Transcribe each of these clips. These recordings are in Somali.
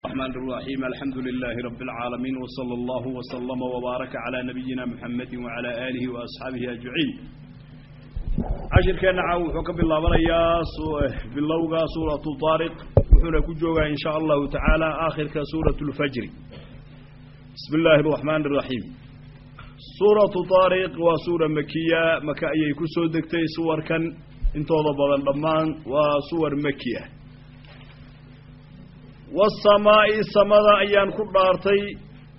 الرحمن الرحيم الحمد لله رب العالمين وصلى الله وسلم وبارك على نبينا محمد وعلى آله وأصحابه أجمعين عشر كان عاو حكم بالله بريا باللوغة سورة طارق وحنا كجوغا إن شاء الله تعالى آخر كسورة الفجر بسم الله الرحمن الرحيم سورة طارق وسورة مكية مكاية كسو دكتي سور كان intooda badan dhammaan waa suwar makiya wasamaa'i samada ayaan ku dhaartay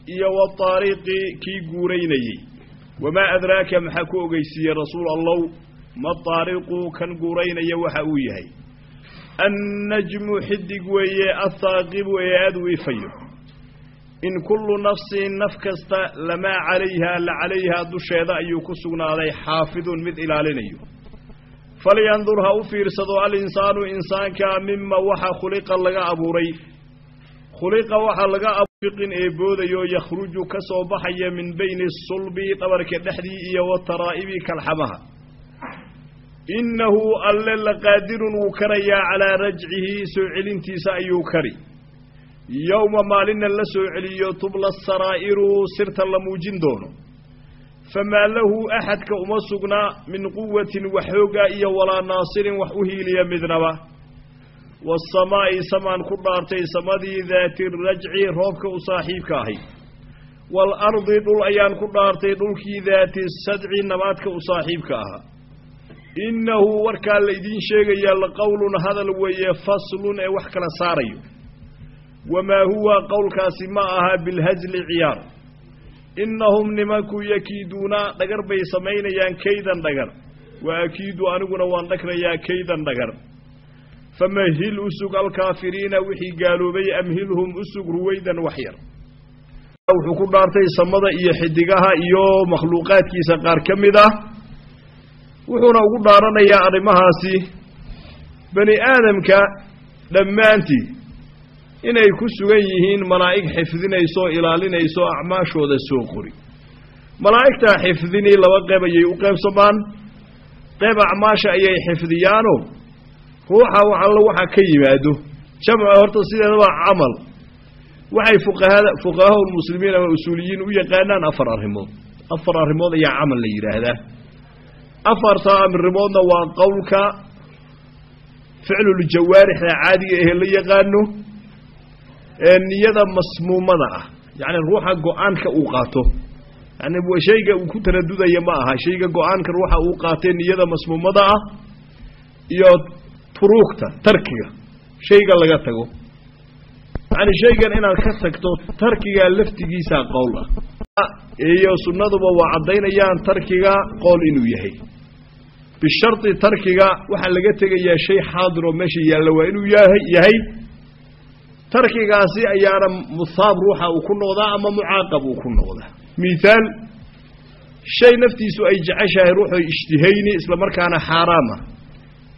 iyo wataariqi kii guuraynayey wamaa adraaka maxaa ku ogeysiiyey rasuul allow ma taariqu kan guuraynaya waxa uu yahay. Annajmu xidig weeye athaaqibu ee aad u ifayo in kullu nafsin naf kasta lamaa calayhaa la calayhaa dusheeda ayuu ku sugnaaday xaafidun mid ilaalinayo. Falyandur ha u fiirsado alinsaanu insaanka mima waxa khuliqa laga abuuray khuliqa waxaa laga abuurin ee boodayo yakhruju ka soo baxaya min bayni sulbi dhabarka dhexdii iyo wataraa'ibi kalxamaha. Innahu alle laqaadirun wuu karayaa calaa rajcihi soo celintiisa ayuu kari. Yowma maalina la soo celiyo tubla saraa'iru sirta la muujin doono. Famaa lahu axadka uma sugnaa min quwatin wax iyo walaa naasirin wax u hiiliya midnaba waasamaa'i samaan ku dhaartay samadii daati rajci roobka u saaxiibka ahay waalardi dhul ayaan ku dhaartay dhulkii daati sadci nabaadka u saaxiibka ahaa innahu warkaa laydiin sheegayaa laqowlun hadal weeye faslun ee wax kala saarayo wamaa huwa qowlkaasi ma aha bilhasli ciyaar innahum nimanku yakiiduuna dhagar bay samaynayaan kaydan dhagar wa akiidu aniguna waan dhagrayaa kaydan dhagar famahil usug alkaafiriina wixii gaaloobay amhilhum usug ruwaydan waxyar wuxuu ku dhaartay samada iyo xidigaha iyo makhluuqaadkiisa qaar ka mid ah wuxuuna ugu dhaaranayaa arrimahaasi bani aadamka dhammaantii inay ku sugan yihiin malaa'ig xifdinayso ilaalinayso acmaashooda soo qori malaa'igtaa xifdini laba qeyb ayay u qaybsamaan qeyb acmaasha ayay xifdiyaano ruuxa allo waxa ka yimaado. Jamca horta sideedaba camal. Waxay fuqahada fuqahaa lmuslimiin ama usuuliyiin u yaqaanaan afar arrimood. Afar arrimood ayaa camal la yidhaahdaa afartaa arrimoodna waa qowlka ficluljawaarixda caadiga ahee la yaqaano ee niyada masmuumada ah. Yacni ruuxa go'aanka uu qaato. Yani shayga uu ku taradudaya ma aha. Shayga go'aanka ruuxa uu qaatee niyada masmuumada ah iyo turuugta tarkiga shayga laga tago. Yacni shaygan inaad ka tagto tarkiga laftigiisa qowl ah. Iyo sunnaduba waa caddaynayaan tarkiga qowl inuu yahay. Bishardi tarkiga waxaa laga tegayaa shay xaadir oo meesha yaalla waa inuu yahay yahay. Tarkigaasi ayaana musaab ruuxa uu ku noqdaa ama mucaaqab uu ku noqdaa. Mithaal shay naftiisu ay jeceshahay ruuxoy ishtihayni isla markaana xaaraama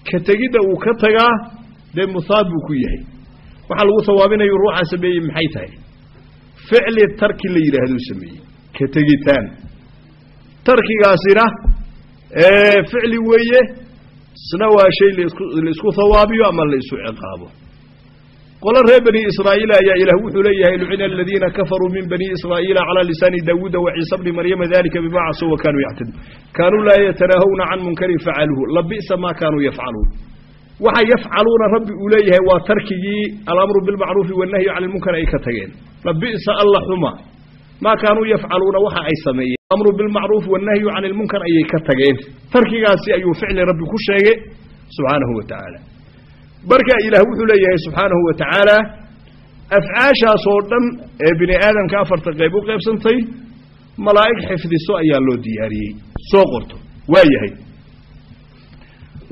ka tegidda uu ka tagaa dee musaab buu ku yahay. Waxaa lagu sawaabinayo ruuxa sameeyey maxay tahay? Ficli tarki la yidhaahduu sameeyey. Ka tegitaan. Tarkigaasina ficli weeye isna waa shay la isku hawaabiyo ama la isu ciqaabo qolo reer bani israa'iil ayaa ilaah wuxuu leeyahay lucina aladiina kafaruu min bani israa'iila calaa lisaani daawuuda wa ciisa bni maryama dalika bima casuu wa kanuu yactaduun kaanuu laa yatanaahawna can munkarin facaluuhu labi'sa maa kaanuu yafcaluun waxa yafcaluuna rabbi uu leeyahay waa tarkigii alamru bilmacruufi wannahyu cani lmunkar ay ka tageen. Labi'sa alla xuma maa kaanuu yafcaluuna waxa ay sameeyeen. Alamru bilmacruuf wannahyu cani lmunkar ayay ka tageen. Tarkigaasi ayuu ficli rabbi ku sheegay subxaanahu wa tacaala marka ilaah wuxuu leeyahay subxaanahu wa tacaala afcaashaas oo dhan ee bini aadamka afarta qayb u qaybsantay malaa'ig xifdiso ayaa loo diyaariyey. Soo qorto. Waa yahay.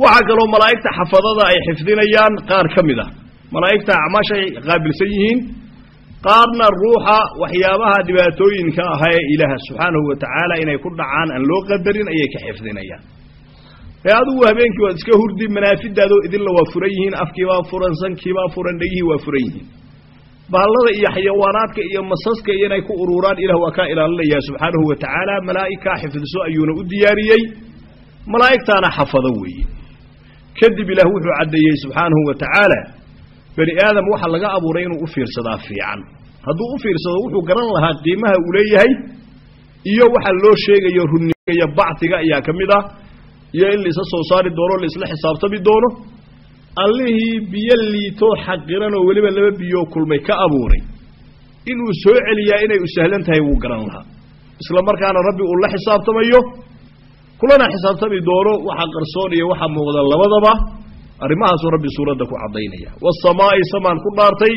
Waxaa kaloo malaa'igta xafadada ay xifdinayaan qaar ka mid ah. Malaa'igta acmaashay qaabilsan yihiin qaarna ruuxa waxyaabaha dhibaatooyinka ahaa ee ilaah subxaanahu wa tacaala inay ku dhacaan aan loo qadarin ayay ka xifdinayaan ee adugu habeenkii waad iska hurdi manaafidaadoo idinla waa furan yihiin afkiibaa furan sankiibaa furan dhegihii waa furan yihiin. Bahallada iyo xayawaanaadka iyo masaska iyo inay ku ururaan ilah waa kaa ilaalinayaa subxaanahu wa tacaala. Malaa'igkaa xifdiso ayuuna u diyaariyey. Malaa'igtaana xafado weeye. Kadib ilaah wuxuu caddeeyey subxaanahu wa tacaala bani aadam waxaa laga abuuray inuu u fiirsadaa fiican. Hadduu u fiirsado wuxuu garan lahaa qiimaha uu leeyahay iyo waxa loo sheegayo runniga bacdiga ayaa ka mid ah iyo in laisa soo saari doono laisla xisaabtami doono allihii biyo liitoo xaqiran oo weliba laba biyoo kulmay ka abuuray. Inuu soo celiyaa inay u sahlan tahay wuu garan lahaa. Isla markaana rabbi uu la xisaabtamayo kulana xisaabtami doono waxa qarsoon iyo waxa muuqda labadaba arrimahaasuu rabbi suuradda ku caddaynaya. Waasamaa'i samaan ku dhaartay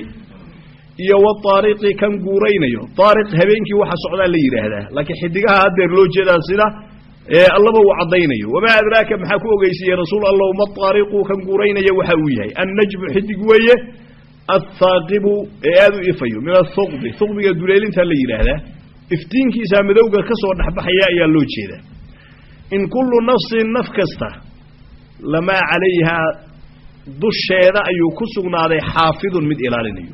iyo wataariqi kan guuraynayo. Taariq habeenkii waxa socdaa la yidhaahdaa laakiin xidigaha haddeer loo jeedaa sida allaba uu caddaynayo. Wamaa adraaka maxaa ku ogeysiiyey? Rasuul allahu ma taariqu kan guuraynaya waxa uu yahay. Annajmu xidig weeye athaaqibu ee aada u ifayo min athuqbi huqbiga duleelintaa la yidhaahdaa iftiinkiisaa madowga ka soo dhexbaxaya ayaa loo jeedaa. In kullu nafsin naf kasta lamaa calayhaa dusheeda ayuu ku sugnaaday xaafidun mid ilaalinayo.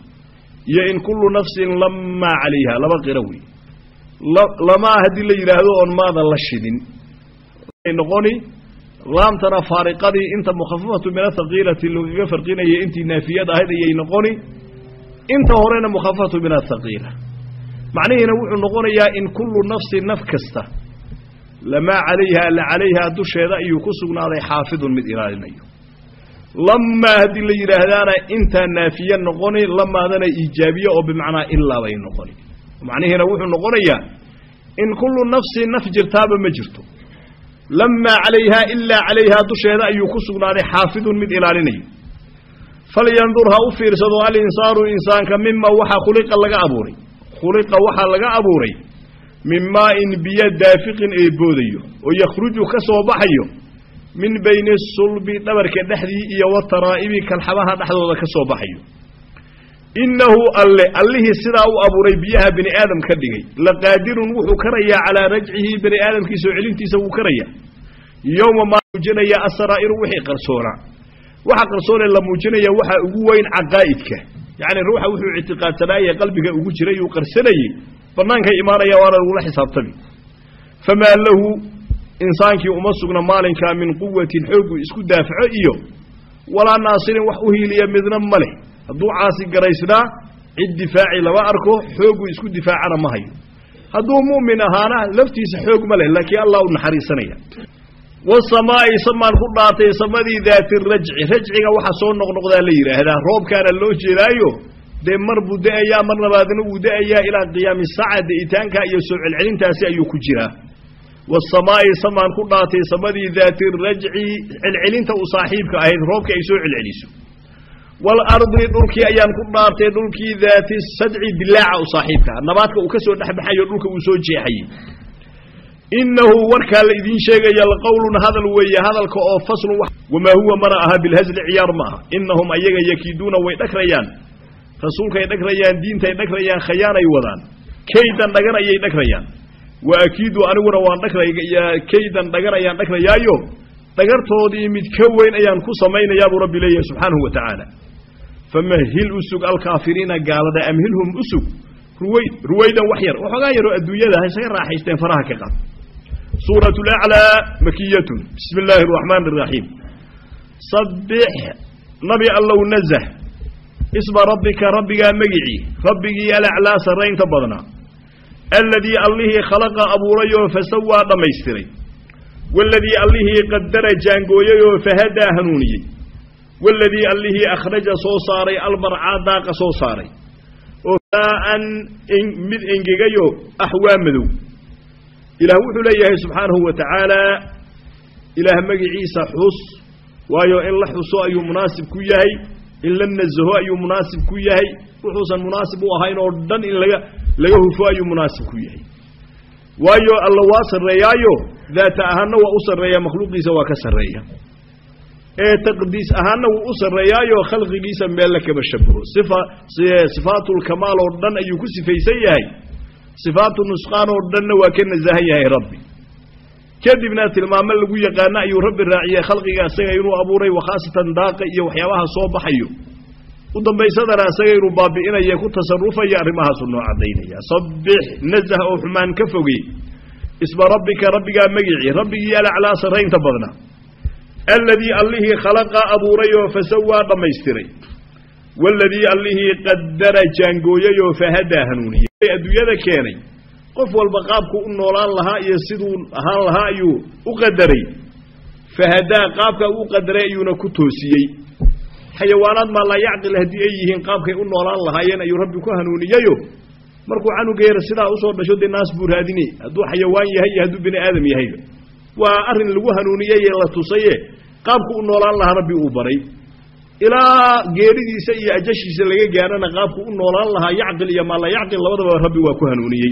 Iyo in kullu nafsin lamaa calayha laba qiro wey lamaa haddii la yidhaahdo oon maada la shidin noqoni laamtana faariqadii inta mukhafafatu min athaqiilati lagaga farqinayay intii naafiyad ahayd ayay noqoni inta horena mukhafafatu min athaqiila macnihiina wuxuu noqonayaa in kullu nafsin naf kasta lamaa calayha la calayhaa dusheeda ayuu ku sugnaaday xaafidun mid ilaalinayo. Lamaa haddii la yidhaahdaana intaa naafiye noqoni lamaadana iijaabiye oo bimacnaa ilaa bay noqoni. Macnihiina wuxuu noqonayaa in kullu nafsin naf jirtaaba ma jirto lamaa calayhaa ilaa calayhaa dusheeda ayuu ku sugnaaday xaafidun mid ilaalinayo falyandur ha u fiirsado alinsaanu insaanka mima waxaa khuliqa laga abuuray. Khuliqa waxaa laga abuuray min maa'in biyo daafiqin ee boodayo oo yakhruju ka soo baxayo min bayni sulbi dhabarka dhexdii iyo wataraa'ibi kalxabaha dhexdooda ka soo baxayo innahu alle allihii sidaa u abuuray biyaha bini aadam ka dhigay. Laqaadirun wuxuu karayaa calaa rajcihi bani aadamkii soo celintiisa wuu karayaa yowma maa muujinaya asaraa'iru wixii qarsoonaa waxa qarsoonee la muujinaya waxaa ugu weyn caqaa'idka. Yacni ruuxa wuxuu ictiqaadsanaayee qalbiga ugu jiray uu qarsanayey. Bannaankay imaanaya waana lagula xisaabtami. Famaa lahu insaankii uma sugna maalinkaa min quwatin xoogu isku daafaco iyo walaa naasirin wax u hiiliya midna ma leh hadduu caasi garaysnaa cid difaaci lama arko xoogu isku difaacana ma hayo. Hadduu mu'min ahaana laftiisa xoog ma leh laakiin allah u naxariisanaya wasamaa'i samaan ku dhaatay samadii daati rajci. Rajciga waxa soo noqnoqdaa la yidhaahdaa roobkaana loo jeedaayo dee mar buu da'ayaa mar labaadna wuu da'ayaa ilaa qiyaami saaca da'itaanka iyo soo celcelintaasi ayuu ku jiraa. Waasamaa'i samaan ku dhaatay samadii daati rajci celcelinta u saaxiibka ahayd roobka ay soo celceliso waalardi dhulkii ayaan ku dhaartay dhulkii daati sadci dilaaca u saaxiibka. Nabaadka uu ka soo dhexbaxayo dhulka uu soo jeexayey innahu warkaa la idiin sheegaya laqowlun hadal weeye hadalka oo faslun wamaa huwa mana aha bilhasli ciyaar ma aha innahum ayaga yakiiduuna way dhagrayaan rasuulkaay dhagrayaan diintay dhagrayaan khayaanay wadaan. Kaydan dhagan ayay dhagrayaan wa akiidu aniguna waan dhagraya kaydan dhagan ayaan dhagrayaayo dhagartoodii mid ka weyn ayaan ku samaynayaa buu rabbi leeyahay subxaanahu wa tacaala famahil usug alkaafiriina gaalada amhilhum usug ruwayd ruwaydan wax yar waxoogaa yaroo adduunyada ha isaga raaxaysteen faraha ka qaad suurat laclaa makiyatun bismi illaahi araxmaan araxiim sabbix nabi allow nazah isma rabbika rabbigaa megicii rabbigii alaclaa sarraynta badnaa alladii allihii khalaqa abuurayoo fasawaa dhammaystiray waaladii allihii qadara jaangooyayoo fahadaa hanuuniyey waaladii allihii akhraja soo saaray almarcaa daaqa soo saaray oo an mid engegayo axwaa madow ilaah wuxuu leeyahay subxaanahu wa tacaalaa ilaah magiciisa xus waayo in la xuso ayuu munaasib ku yahay in la nasaho ayuu munaasib ku yahay wuxuusan munaasib u ahayn oo dhan in laga laga hufo ayuu munaasib ku yahay waayo alla waa sarreeyaayo daata ahaanna waa u sarreeya makhluuqiisa waa ka sarreeya ee taqdiis ahaanna wuu u sarreeyaayo khalqigiisa meel la kaba shabaho sifa sifaatulkamaal oo dhan ayuu ku sifaysan yahay. Sifaatu nusqaan oo dhanna waa ka nasahan yahay rabbi. Kadibna tilmaamo lagu yaqaano ayuu rabbi raaciyey khalqiga isaga inuu abuuray wakhaasatan daaqa iyo waxyaabaha soo baxayo. U dambaysadana isaga inuu baabi'inaya ku tasarufaya arrimahaasu noo caddaynaya. Sabbix nazah oo xumaan ka fogey isma rabbika rabbigaa magicii. Rabbigii alaclaa sarraynta badnaa alladii allihii khalaqa abuuray oo fasawaa dhammaystiray waaladii allihii qadara jaangooyayoo fahadaa hanuuniyey adduunyada keenay qof walba qaabku u noolaan lahaa iyo siduu ahaan lahaa ayuu u qadaray fahadaa qaabka u qadaray ayuuna ku toosiyey xayawaanaad maa laa yacqil haddii ay yihiin qaabkay u noolaan lahaayeen ayuu rabbi ku hanuuniyeyo markuu canuga yar sidaa u soo dhasho dee naas buu raadinay hadduu xayawaan yahay iyo hadduu bini aadam yahayba waa arrin lagu hanuuniyey ee la tusaye qaabku u noolaan lahaa rabbi uu baray. Ilaa geeridiisa iyo ajashiisa laga gaarana qaabku u noolaan lahaa yacqil iyo maa laa yacqil labadaba rabbi waa ku hanuuniyey.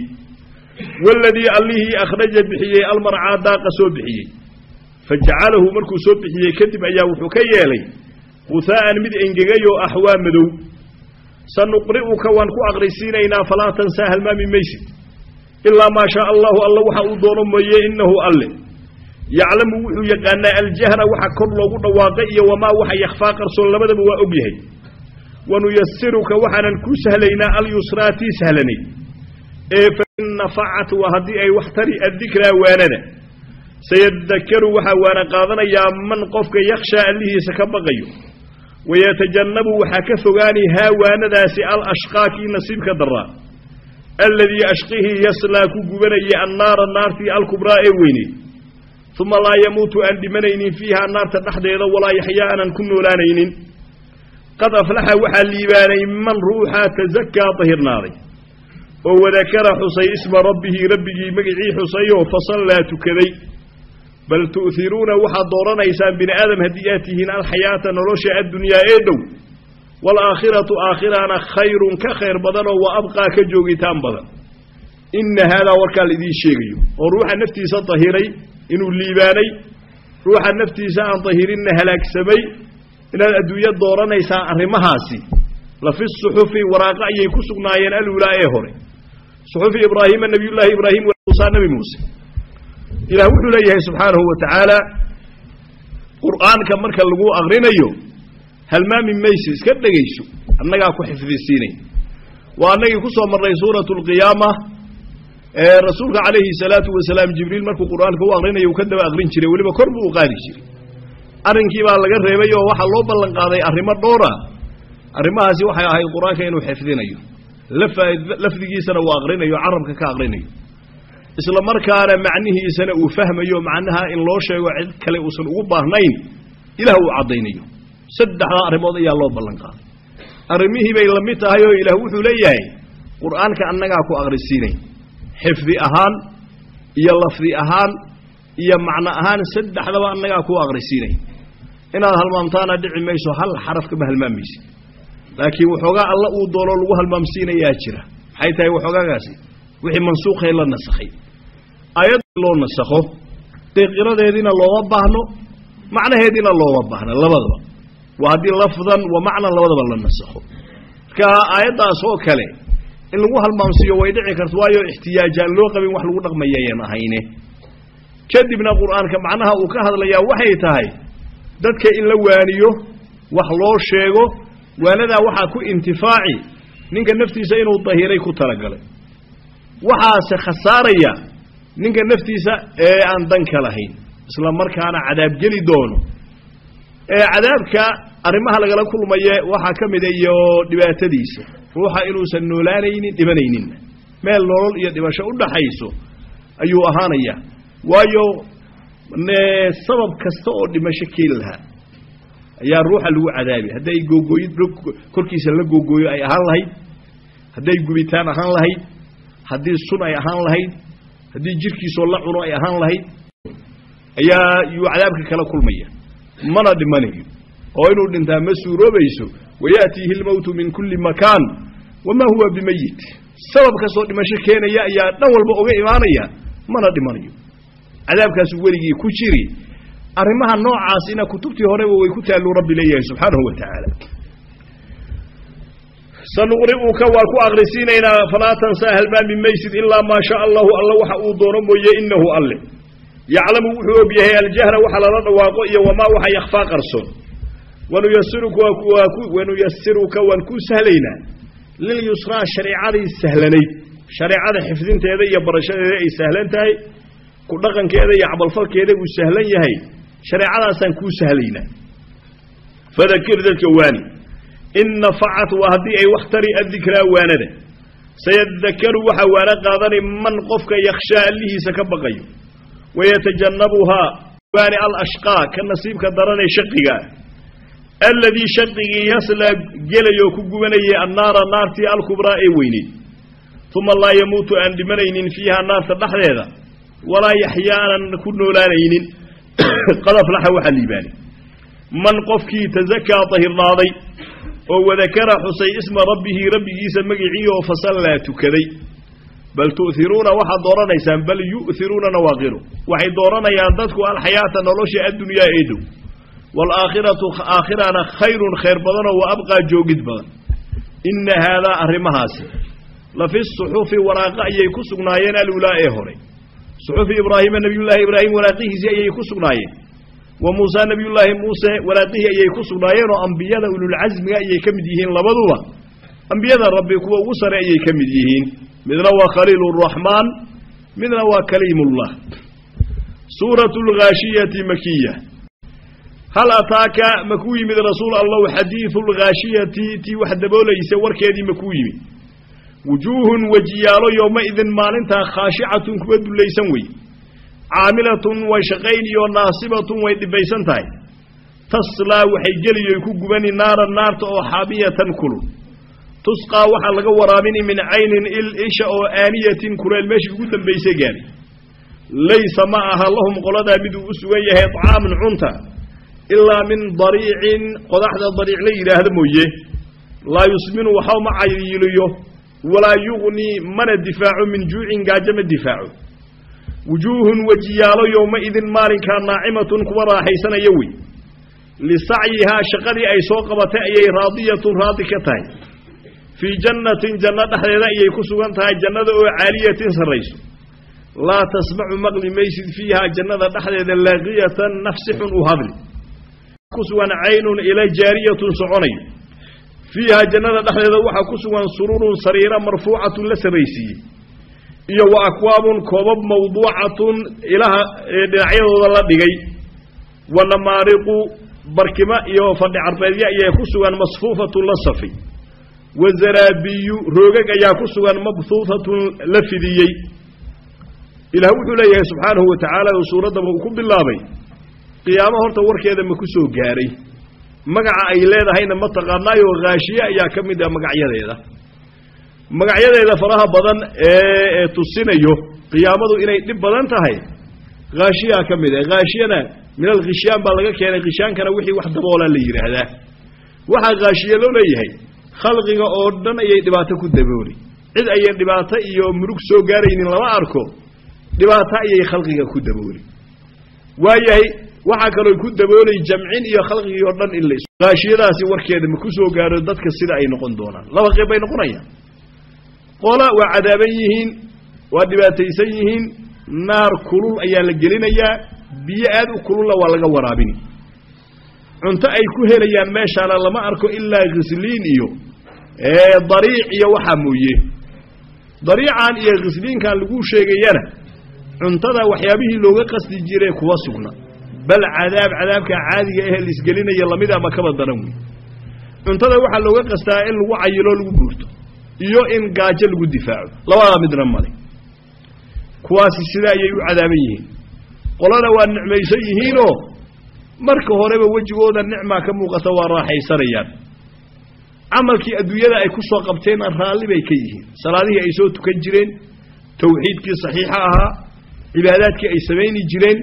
Waaladii allihii akhraja bixiyey almarcaa daaqa soo bixiyey. Fajacalahu markuu soo bixiyey kadib ayaa wuxuu ka yeelay quhaa'an mid engegayoo axwaa madow. Sanuqri'uka waan ku aqrisiinaynaa falaa tansaa halmaami maysid. Ilaa maa shaa allahu alla waxa uu doono mooye innahu alle yaclamu wuxuu yaqaanaa aljahra waxa kor loogu dhawaaqay iyo wamaa waxa yakhfaa qarsoon labadaba waa og yahay. Wanuyasiruka waxaanan kuu sahlaynaa alyusraa tii sahlanay. Ee fain nafacat waa haddii ay wax tari addikraa waanada. Sayadakaru waxaa waana qaadanayaa man qofka yakhshaa allihiisa ka baqayo. Wayatajannabu waxaa ka fogaani haa waanadaasi alashqaa kii nasiibka daraa alladii ashqihii yaslaa ku gubanayay annaara naartii alkubraa ee weyneed uma laa yamuutu aan dhimanaynin fiihaa naarta dhexdeeda walaa yaxyaa aanan ku noolaanaynin qad aflaxa waxaa liibaanay man ruuxaa tasakaa dahirnaaday oo wadakara xusay isma rabbihi rabbigii magicii xusayoo fasallaa tukaday bal tu'hiruuna waxaad dooranaysaan bini aadam haddii aad tihiin alxayaata nolosha addunyaa ee dhow waalaakhiratu aakhirana khayrun ka khayr badanoo wa abqaa ka joogitaan badan inna haadaa warkaa laidiin sheegayo oo ruuxa naftiisa dahiray inuu liibaanay ruuxa naftiisa aan dahirinna halaagsamay inaad adduunyo dooranaysaan arrimahaasi. La fi suxufi waraaqo ayay ku sugnaayeen aluulaa ee hore. Suxufi ibraahiima nabiyullaahi ibraahim muusaa nebi muuse. Ilaah wuxuu leeyahay subxaanahu wa tacaala qur'aanka marka lagu aqrinayo halmaami mayse iska dhegayso annagaa ku xifdisiinay. Waa annagii ku soo marnay suuratu alqiyaama rasuulka calayhi salaatu wasalaam jibriil markuu qur'aanka u aqrinayo uu ka daba aqrin jiray weliba kor buu u qaadi jiray. Arrinkii baa laga reebay oo waxaa loo ballan qaaday arrimo dhowra arrimahaasi waxay ahayd qur'aanka inuu xifdinayo. Lafdigiisana uu aqrinayo carabka ka aqrinayo. Isla markaana macnihiisana uu fahmayo macnaha in loo sheego cid kale uusan ugu baahnayn ilaah uu caddaynayo. Saddexdaa arrimood ayaa loo ballan qaaday arrimihii bay la mid tahay oo ilaah wuxuu leeyahay qur'aanka annagaa ku aqrisiinay xifdi ahaan iyo lafdi ahaan iyo macno ahaan saddexdaba annagaa ku aqrisiinay inaad halmaamtaana dhici mayso hal xaraf kama halmaamaysi laakiin waxoogaa alla uu doono lagu halmaamsiinayaa jira. Maxay tahay waxoogaagaasi wixii mansuukhee la nasakhay. Aayad loo nasakho dee looma baahno macnaheediina looma baahno labadaba. Waa haddii lafdan wa macnan labadaba la nasakho. Marka aayaddaas oo kale in lagu halmaamsiiyo way dhici karto waayo ixtiyaajaan loo qabin wax lagu dhaqmayayan ahayne. Kadibna qur'aanka macnaha uu ka hadlayaa waxay tahay dadka in la waaniyo wax loo sheego waanadaa waxaa ku intifaaci ninka naftiisa inuu dahiray ku talagalay. Waxaase khasaaraya ninka naftiisa ee aan danka lahayn isla markaana cadaab geli doono. Ee cadaabka arrimaha lagala kulmaye waxaa ka mida iyo dhibaatadiisa ruuxa inuusan noolaanaynin dhimanayninna meel nolol iyo dhibasho u dhaxayso ayuu ahaanaya. Waayo sabab kasta oo dhimasho keeni lahaa ayaa ruuxa lagu cadaabi. Hadday googooyin korkiisa la googooyo ay ahaan lahayd. Hadday gubitaan ahaan lahayd. Haddii sun ay ahaan lahayd. Haddii jirkiisoo la cuno ay ahaan lahayd. Ayaa yuu cadaabka kala kulmaya. Mana dhimanayo. Oo inuu dhintaa ma suuroobayso wayaatiihi lmowtu min kulli makaan wamaa huwa bimayit sabab kastoo dhimasho keenaya ayaa dhan walba oga imaanaya mana dhimanayo cadaabkaasuu weligii ku jiri arrimaha noocaasina kutubtii horeba way ku taalluu rabbi leeyahay subxaanahu wa tacaala sanuqri'uka waa ku aqrisiinaynaa falaa tansaa halmaami maysid ilaa maa shaa allahu alla waxa uu doono mooye innahu alle yaclamu wuxuu og yahay aljahra waxa lala dhawaaqo iyo wamaa waxa yakhfaa qarsoon wanuyasiruka waan kuu sahlaynaa lilyusraa shareecadii sahlanayd shareecada xifdinteeda iyo barashadeeda ay sahlan tahay ku dhaqankeeda iyo camalfalkeeda uu sahlan yahay shareecadaasaan kuu sahlaynaa fadakir dadka waani in nafacat waa haddii ay wax tari addikraa waanada sayadakaru waxaa waana qaadanay man qofka yakhshaa allihiisa ka baqayo wayatajannabuhaa waani alashqaa ka nasiibka daranee shaqigaa alladii shaqigii yaslaa gelayoo ku gubanayay annaara naartii alkubraa ee weyneyd uma laa yamuutu aan dhimanaynin fiihaa naarta dhexdeeda walaa yaxya aanan ku noolaanaynin qad aflaxa waxaa liibaanay man qofkii tasakaa dahirnaaday oo wadakara xusay isma rabbihi rabbigiisa magicii oo fasallaa tukaday bal tu'hiruuna waxaad dooranaysaan bal yu'hiruuna nawaaqiru waxay dooranayaan dadku alxayaata nolosha addunyaa ee dow waalaakhiratu aakhirana khayrun khayr badanoo wa abqaa joogid badan inna haadaa arrimahaasi la fi suxufi waraaqa ayay ku sugnaayeen alulaa ee hore suxufi ibraahiima nebiyullaahi ibraahim waraaqihiisii ayay ku sugnaayeen wa muusaa nebiyullaahi muuse waraaqihii ayay ku sugnaayeen oo ambiyada ululcasmiga ayay ka mid yihiin labaduba ambiyada rabbi kuwa ugu sare ayay ka mid yihiin midna waa khaliil raxmaan midna waa kaliimullah suuratu lghaashiyati makiya hal ataaka makuu yimid rasuul allahu xadiidu lghaashiyati tii wax daboolaysa warkeedii makuu yimid. Wujuuhun wejiyaalo yowmaidin maalintaa khaashicatun kuwa dullaysan wey. Caamilatun way shaqayniyo naasibatun way dhibaysan tahay. Taslaa waxay geliyoy ku gubani naaran naarta oo xaamiyatan kulul tusqaa waxaa laga waraabini min caynin il isha oo aaniyatin kuleel meeshii ugu dambaysay gaadhay laysa ma aha lahum qoladaa miduu u sugan yahay طcaamun cunta ilaa min dariicin qodaxda dariic la yidhaahdo mooye laa yusminu waxba ma cayiliyo walaa yugnii mana difaaco min juucin gaajo ma difaaco wujuuhun wejiyaalo yowmaidin maalinkaa naacimatun kuwa raaxaysanaya wey lisacyihaa shaqadii ay soo qabatay ayay raadiyatun raadi ka tahay fii jannatin janno dhexdeeda ayay ku sugan tahay jannada oo caaliyatin sarrayso laa tasmacu maqli maysid fiihaa jannada dhexdeeda laaqiyatan nafsi xun u hadli ku sugan caynun ila jaariyatun soconayo fiihaa jannada dhexdeeda waxaa ku sugan sururun sariira marfuucatun la sarraysiiyey iyo wa akwaabun koobab mawduucatun ilaha dhinacyadooda la dhigay. Wa namaariqu barkimo iyo fadhi carbeedyo ayaa ku sugan masfuufatun la safay. Wa zaraabiyu roogag ayaa ku sugan mabhuufatun la fidiyey. Ilaah wuxuu leeyahay subxaanahu wa tacaala oo suuraddaba uu ku bilaabay qiyaamo horta warkeeda ma ku soo gaaray. Magaca ay leedahayna ma taqaanaayo haashiye ayaa ka mid ah magacyadeeda. Magacyadeeda faraha badan ee tusinayo qiyaamadu inay dhib badan tahay haashiyaa ka mid ah. Haashiyana min alkhishyaan baa laga keenay khishaankana wixii wax daboolaa la yidhaahdaa waxaa haashiye loo leeyahay khalqiga oo dhan ayay dhibaato ku dabooli. Cid ayan dhibaato iyo murug soo gaaraynin lama arko dhibaato ayay khalqiga ku dabooli. Waayahay waxaa kaloo ku daboolay jamcin iyo khalqigii oo dhan in la haashiyadaasi warkeeda ma ku soo gaaro dadka sida ay noqon doonaan. Laba qeyb bay noqonayaan. Qola waa cadaaban yihiin waa dhibaataysan yihiin naar kulul ayaa la gelinayaa biyo aad u kululla waa laga waraabini cunto ay ku helayaan meeshaana lama arko ilaa khisliin iyo dariic iyo waxaa mooye. Dariican iyo khisliinkan lagu sheegayana cuntada waxyaabihii looga qasdi jiray kuwa sugna bal cadaab cadaabka caadiga ahee laisgelinaya la mid ama kaba daran wey cuntada waxaa looga qastaa in lagu cayilo lagu buurto iyo in gaajo lagu difaaco. Labadaa midna male kuwaasi sidaa ayay u cadaaban yihiin. Qolana waa nicmaysan yihiinoo marka horeba wejigooda nicmaa ka muuqata waa raaxaysanayaan camalkii adduunyada ay ku soo qabteenna raalli bay ka yihiin. Salaadihii ay soo tukan jireen tawxiidkii saxiixa ahaa cibaadaadkii ay samayni jireen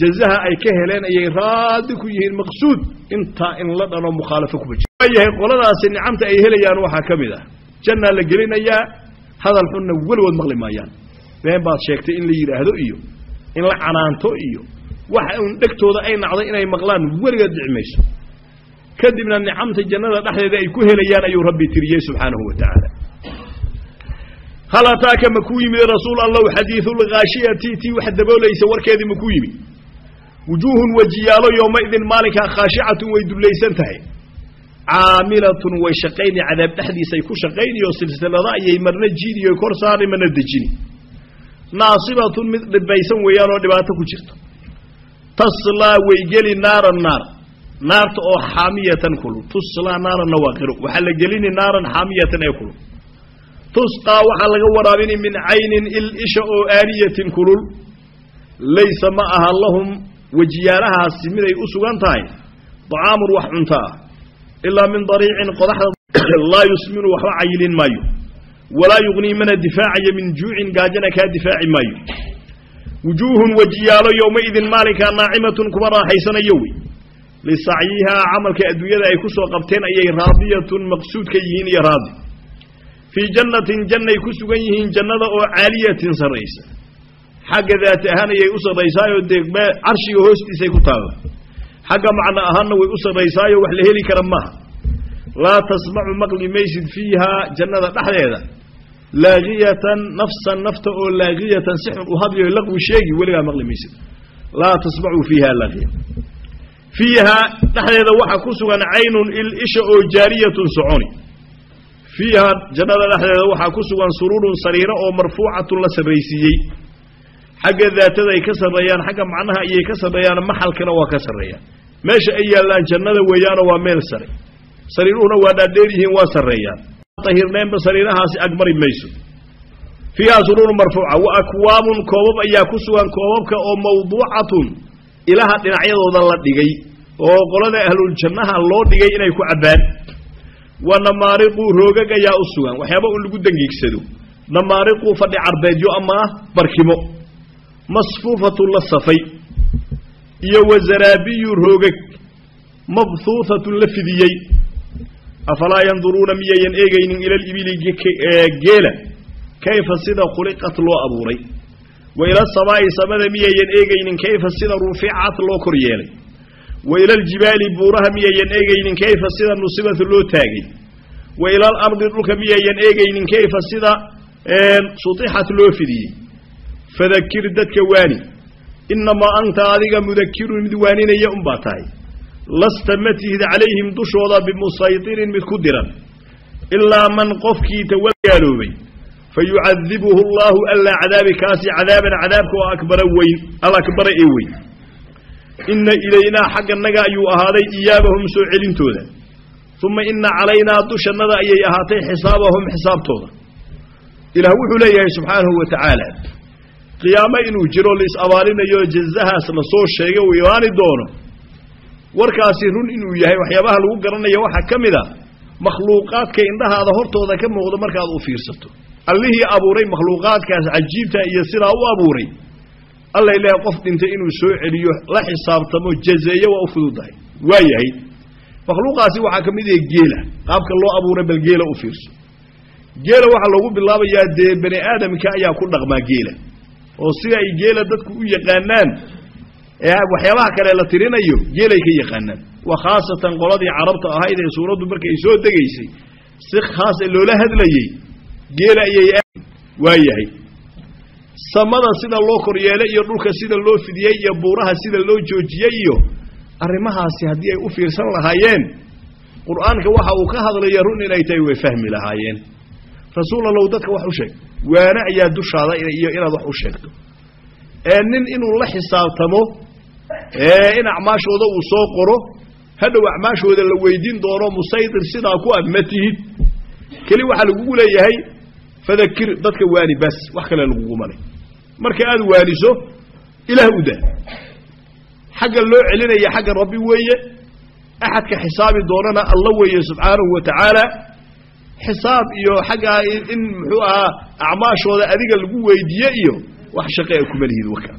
jazaha ay ka heleen ayay raadi ku yihiin maqsuud intaa in la dhanoo mukhaalafo kuma jiro waayahay qoladaasi nicamta ay helayaan waxaa ka mid ah. Jannaa la gelinayaa hadal xunna weligood maqli maayaan. Been baad sheegtay in la yidhaahdo iyo in la canaanto iyo waxa uun dhegtooda ay nacday inay maqlaan weligeed dhici mayso kadibna nicamta jannada dhexdeeda ay ku helayaan ayuu rabbi tiriyey subxaanahu wa tacaala hal ataaka ma kuu yimid rasuul allahu xadiidulghaashiyati tii wax daboolaysa warkeedii ma kuu yimid wujuuhun wejiyaalo yowmaidin maalinkaa khaashicatun way dullaysan tahay. Caamilatun way shaqayni cadaab dhexdiisay ku shaqayniyo silsilado ayay marna jiiniyo kor saari marna dejini. Naasibatun mid dhibaysan weeyaan oo dhibaato ku jirto. Taslaa way geli naaran naar. Naarta oo xaamiyatan kulul. Tuslaa naaran nawaaqiro waxaa la gelini naaran xaamiyatan ee kulul. Tusqaa waxaa laga waraabini min caynin il isha oo aaniyatin kulul. Laysa ma aha lahum wejiyaalahaasi miday u sugan tahay dacaamun wax cunto ah. Ilaa min dariicin qodaxda laa yusminu waxba cayilin maayo. Walaa yugnii mana difaacayo min juucin gaajana kaa difaaci maayo. Wujuuhun wejiyaalo yowmaidin maalinkaa naacimatun kuwa raaxaysanayo wey. Lisacyihaa camalka adduunyada ay ku soo qabteen ayay raadiyatun maqsuud ka yihiin iyo raadi. Fii jannatin jannay ku sugan yihiin jannada oo caaliyatin sarraysa xagga daati ahaan ayay u sarraysaayoo dee carshiga hoostiisay ku taalla. Xagga macno ahaanna way u sarraysaayo wax la heli kara maaha laa tasmacu maqli maysid fiihaa jannada dhexdeeda. Laagiyatan nafsan nafta oo laagiyatan si xun u hadliyo laqwi sheegi weligaa maqli maysid. Laa tasmacu fiiha laagiya fiihaa dhexdeeda waxaa ku sugan caynun il isha oo jaariyatun soconi. Fiihaa jannada dhexdeeda waxaa ku sugan sururun sariiro oo marfuucatun la sarraysiiyey xagga daatada ay ka sarreeyaan xagga macnaha ayay ka sarreeyaan maxalkana waa ka sarreeyaan. Meesha ay yaallaan jannada weeyaano waa meel sare. Sariiruhuna waa dhaadheer yihiin waa sarreeyaan. Tahirneenba sariirahaasi agmari mayso. Fiihaa sururun marfuuca wa akwaabun koobab ayaa ku sugan koobabka oo mawduucatun. Ilaha dhinacyadooda la dhigay oo qolada ahluljannaha loo dhigay inay ku cabbaan. Wa namaariqu roogag ayaa u sugan. Waxyaaba un lagu dangiigsado namaariqu fadhi carbeedyo ama barkimo masfuufatun la safay iyo wa zaraabiyu roogag mabhuuhatun la fidiyey. Afalaa yanduruuna miyayan eegaynin ila libili geela? Kayfa sida khuliqat loo abuuray? Wa ila asamaa'i samada miyayan eegaynin kayfa sida ruficat loo kor yeelay? Wa ila aljibaali buuraha miyayan eegaynin kayfa sida nusibat loo taagay? Wa ila alardi dhulka miyayan eegaynin kayfa sida sutixat loo fidiyey fadakir dadka waani. Innamaa anta adiga mudakirun mid waaninaya unbaa tahay. Lasta ma tihid calayhim dushooda bimusaytirin mid ku diran. Ilaa man qofkii tawagaaloobay fa yucadibuhu allaahu allaa cadaabi kaasi cadaaban cadaabka oo akbara weyn alakbara ee weyn. Inna ilaynaa xagganaga ayuu ahaaday iyaabahum soo celintooda. Uma inna calaynaa dushannada ayay ahaatay xisaabahum xisaabtooda. Ilaah wuxuu leeyahay subxaanahu wa tacaala qiyaamo inuu jiro la is-abaalinayo jazahaas la soo sheegay uu imaani doono. Warkaasi run inuu yahay waxyaabaha lagu garanaya waxaa ka mid a makhluuqaadka indhahaada hortooda ka muuqda markaad u fiirsato. Allihii abuuray makhluuqaadkaas cajiibta iyo sidaa u abuuray alla ilaahay qof dhintay inuu soo celiyo la xisaabtamo jazeeyo waa u fududahay. Waa yahay. Makhluuqaasi waxaa ka mid yahay geela qaabka loo abuuray bal geela u fiirso. Geela waxaa loogu bilaabayaa dee bani aadamka ayaa ku dhaqmaa geela oo sida ay geela dadku u yaqaanaan waxyaabaha kale la tirinayo geelay ka yaqaanaan. Waa khaasatan qoladii carabta ahayd ee suuraddu markay soo degaysay si khaasa loola hadlayey geela ayay waa yahay samada sida loo koryeelay iyo dhulka sida loo fidiyey iyo buuraha sida loo joojiyey iyo arrimahaasi haddii ay u fiirsan lahaayeen qur'aanka waxa uu ka hadlaya run inay tahay way fahmi lahaayeen rasuul allow dadka wax u sheeg. Waana ayaa dushaada iyo inaad wax u sheegto. Ee nin inuu la xisaabtamo ee in acmaashooda uu soo qoro hadhow acmaashooda la weydiin doono musaytir sidaa ku ad ma tihid. Keli waxaa lagugu leeyahay fadakir dadka waani bas wax kale lagugu malay. Marka aad waaniso ilaah u daa. Xagga loo celinaya xagga rabbi weeye axadka xisaabi doonana alla weeye subxaanahu wa tacaala xisaab iyo xaggaa in muxuu ahaa acmaashooda adiga lagu weydiiye iyo wax shaqea kuma lihid warkaa